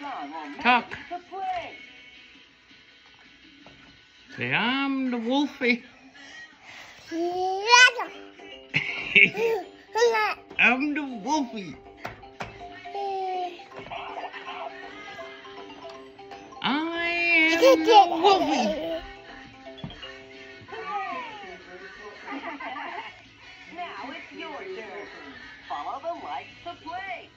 Talk. Say, I'm the wolfie. I'm the wolfie. I am the wolfie. now it's your turn. Follow the lights to play.